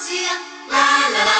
la La la.